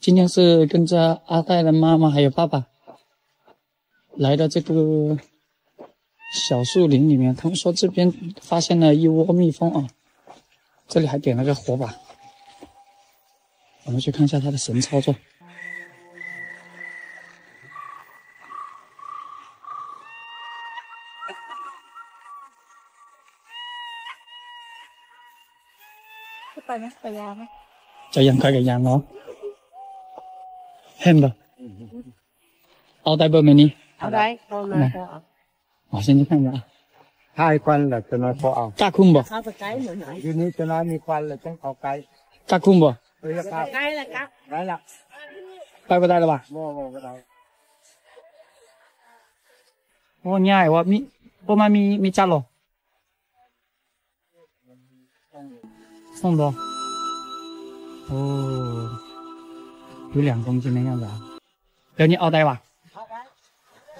今天是跟着阿黛的妈妈还有爸爸来到这个小树林里面他们说这边发现了一窝蜜蜂啊。这里还点了个火把。我们去看一下他的神操作。快点快点再养快点养哦 hen bờ ở tại bờ mình đi ở đây này. Ở trên chúng ta hai quan là cho nó có ao cá khung bờ dưới nước cho nó mi quan là chẳng có cái. Cá khung bờ cái là cá cái là bay vào đây là bà. Ô nhai hoa mi ô mà mi mi chả lo không rồi. Ô. 有两公斤的样子啊。等你奥代吧。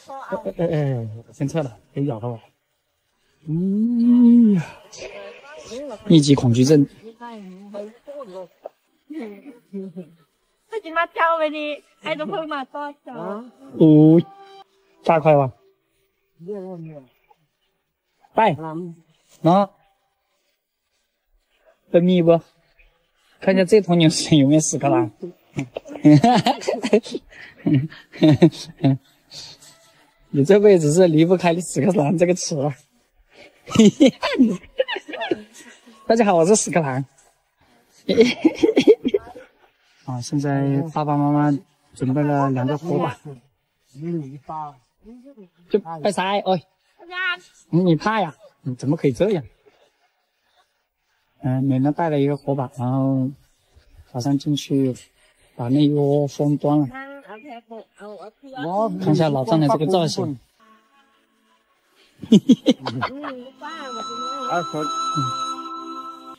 好，哎哎哎，先撤了，别咬到我。嗯，密集恐惧症。自己妈跳呗你，挨着碰嘛，多小。五、啊，加吧。拜。那、啊，分泌不？看一下这头牛是有没有屎壳郎。哈哈哈哈哈你这辈子是离不开你屎壳郎这个词了嘿嘿大家好我是屎壳郎。啊现在爸爸妈妈准备了两个火把。嗯。拜拜哦嗯你怕呀？你怎么可以这样？嗯每人带了一个火把然后马上进去把那一窝蜂端了，看一下老张的这个造型。嘿嘿嘿。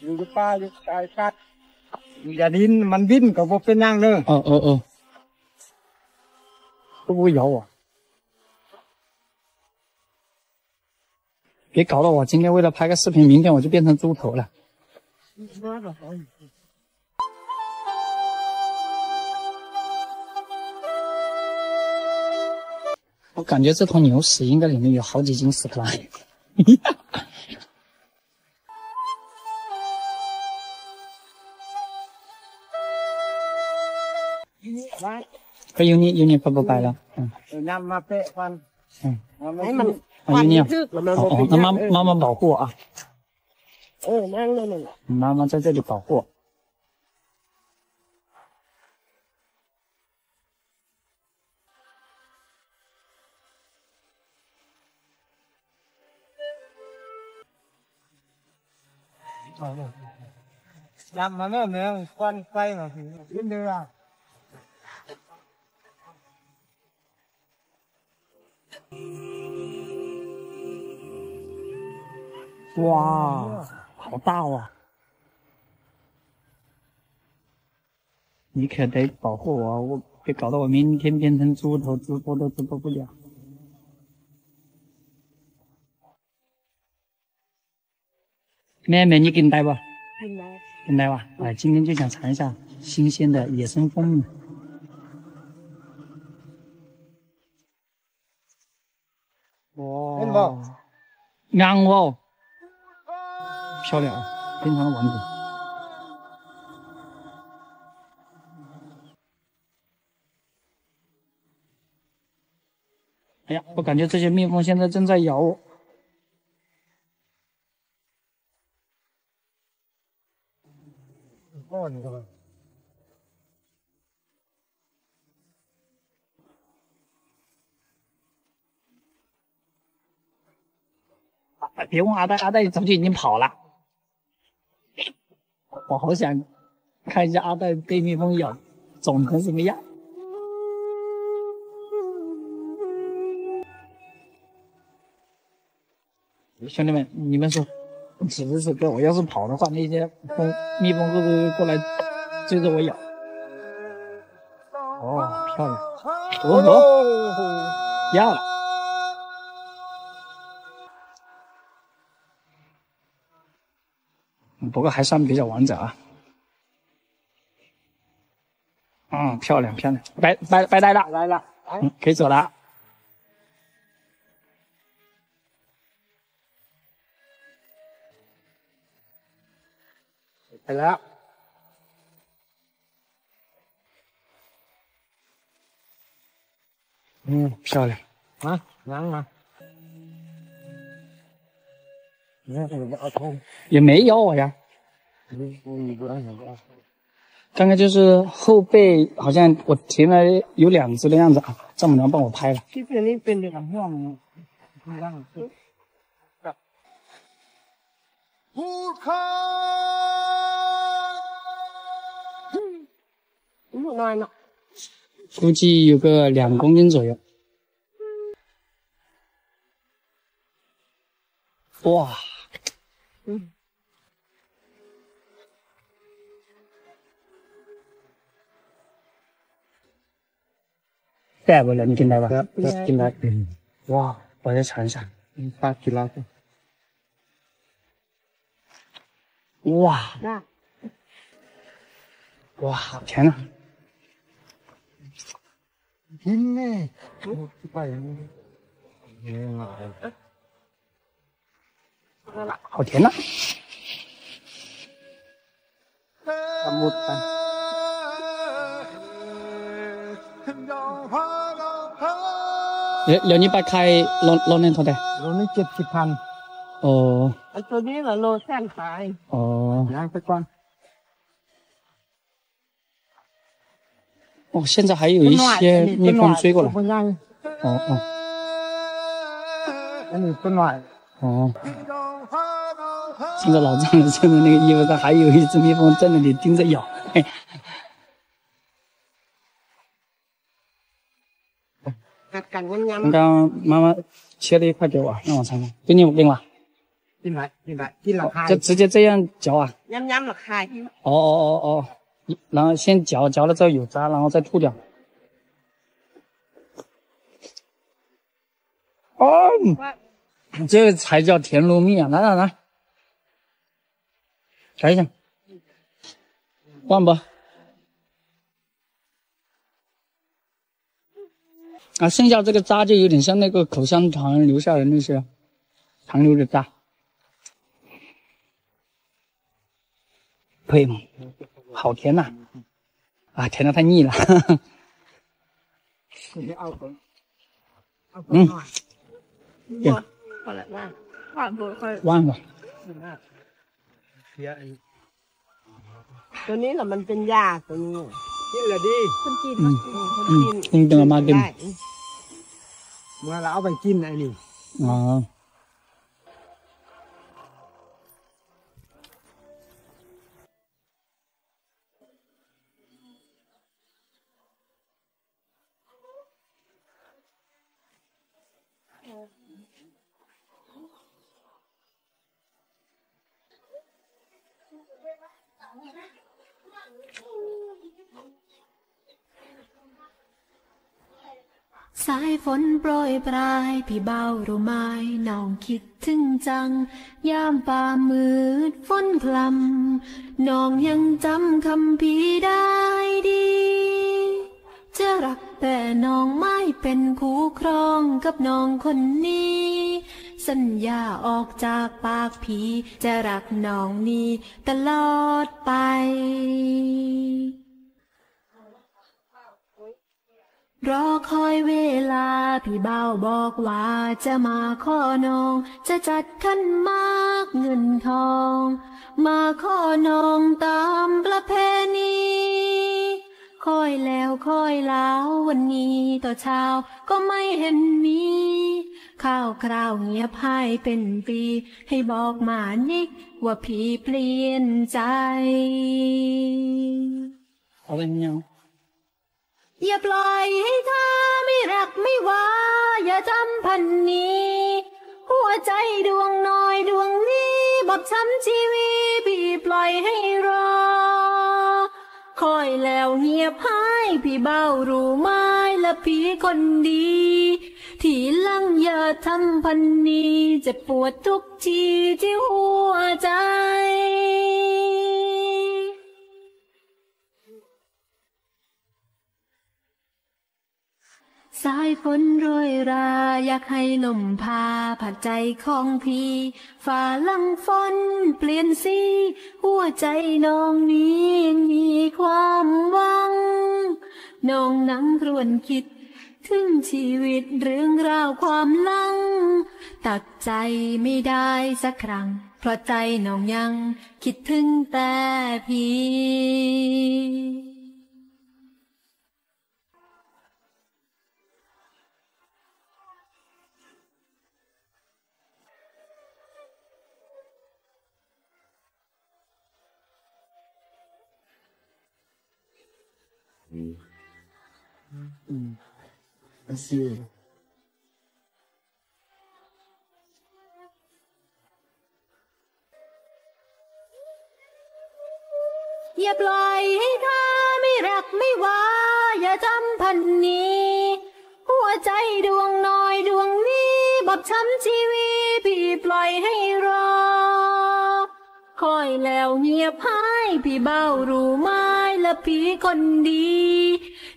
有的怕，的，别。哦哦哦。会不会咬我？别搞了，我今天为了拍个视频，明天我就变成猪头了。我感觉这坨牛屎应该里面有好几斤屎壳郎。 ว่า 可以有你有你拜不拜了？嗯 เอาน้ำมาเปะควัน 嗯， เอามา ให้มัน 啊有你啊。 ทึกแล้วมัน 哦哦，那妈妈妈保护我啊， เออนั่งเลยนั่นแหละ 妈妈在这里保护 咱们那边关关了，今天啊。哇，好大哇！你可得保护我，我别搞得我明天变成猪头，直播都直播不了。妹妹，你给你带不？来吧，哎，今天就想尝一下新鲜的野生蜂蜜。哇，非常养我，漂亮，非常的完整。哎呀，我感觉这些蜜蜂现在正在咬我。别问阿呆，阿呆早就已经跑了。我好想看一下阿呆被蜜蜂咬肿成什么样。兄弟们，你们说，此时此刻我要是跑的话，那些蜂蜜蜂会不会过来追着我咬？哦，漂亮！哦哦，要了。不过还算比较完整啊。嗯，漂亮漂亮，拜拜拜拜了，来了，哎，嗯，可以走了。来了，嗯，漂亮。啊，拿嘛，你看痛，也没咬我呀。刚刚就是后背好像我停了有两只的样子啊，丈母娘帮我拍了。这边那边的很像，不让去。不看。不暖了。估计有个两公斤左右。哇，嗯，带不了，你进来吧，来进来。哇，我再尝一下。嗯，八起来的，哇那哇，好甜啊！听呢，我拜人，嗯啊，好甜呐、他没带。เดี๋ยวเดี๋ยวนี้ไปใครลองลองเล่นเท่าไหร่ โลนี้เจ็ดสิบพัน อ๋อ ไอ้ตัวนี้เหรอโลแท่นขาย อ๋อ ย่างไปก่อน 哦，现在还有一些蜜蜂追过来。 ตัวใหญ่ 哦哦 อันนี้ตัวหน่อย 哦，现在老丈人穿的那个衣服上还有一只蜜蜂在那里盯着咬。 刚刚妈妈切了一块给我，让我尝尝。给你拎了，吧来，拎来，拎。就直接这样嚼啊？了。哦哦哦哦，然后先嚼，嚼了之后有渣，然后再吐掉。哦，这才叫甜如蜜啊！来来来，尝一下，忘不？啊，剩下这个渣就有点像那个口香糖留下的那些糖留的渣。可以吗？好甜呐、啊！甜的太腻了。 คุณจะเอาตัวเอาตัว อืม หน่อย เก่ง พอแล้วว่าผ่านบุค่อย 忘了。 เสียไอ้ ตัวนี้เหรอมันเป็นยาตัวนี้ กินละดีคนจีนอืมคนอืจีมนจริงจังมากิน ได้เมื่อเราเอาไปกินไอ้นี่哦， สายฝนโปรยปลาย พี่เบารู้ไหมน้องคิดถึงจัง ยามป่ามืดฝนคลำน้องยังจำคำพี่ได้ดี จะรักแต่น้องไม่เป็นคู่ครองกับน้องคนนี้ สัญญาออกจากปากพี่จะรักน้องนี้ตลอดไป รอคอยเวลาพี่เบาบอกว่าจะมาขอนอง จะจัดขันมากเงินทอง มาขอนองตามประเพณีคอยแล้วคอยแล้ววันนี้ต่อเช้าก็ไม่เห็นมี ข้าวคราวเงียบหายเป็นปี ให้บอกมานิกว่าพี่เปลี่ยนใจเอาเป็นย อย่าปล่อยให้เธอไม่รักไม่ว่า อย่าจำพันนี้ หัวใจดวงน้อยดวงนี้บอบช้ำชีวิตพี่ปล่อยให้รอ คอยแล้วเงียบหายพี่เบ้ารู้ไหมและพี่คนดี ที่ลังอย่าทำพันนี้เจะปวดทุกทีที่หัวใจ สายฝนโรยรา อยากให้ลมพาผัดใจของพี่ฝ่าลังฝนเปลี่ยนสี หัวใจน้องนี้มีความหวัง น้องนั่งครวนคิด ถึงชีวิตเรื่องราวความลัง ตัดใจไม่ได้สักครั้ง เพราะใจน้องยังคิดถึงแต่พี่ อย่าปล่อยให้เธอไม่รักไม่ว่า อย่าทำพันนี้ หัวใจดวงน้อยดวงนี้บอบช้ำชีวิตพี่ปล่อยให้รอ คอยแล้วเงียบหายพี่เบ้ารู้ไหม ละพี่คนดี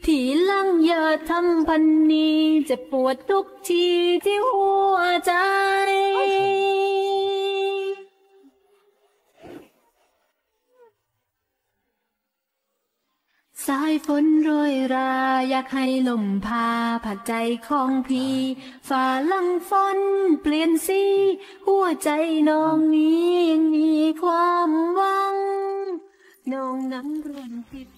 ที่ลังอย่าทำพันนี้เจะปวดทุกทีที่หัวใจ สายฝนโรยรา อยากให้ลมพาผัดใจของพี่ฝ่าลังฝนเปลี่ยนสี หัวใจน้องนี้ยังมีความหวัง น้องน้ำรุนทิพย์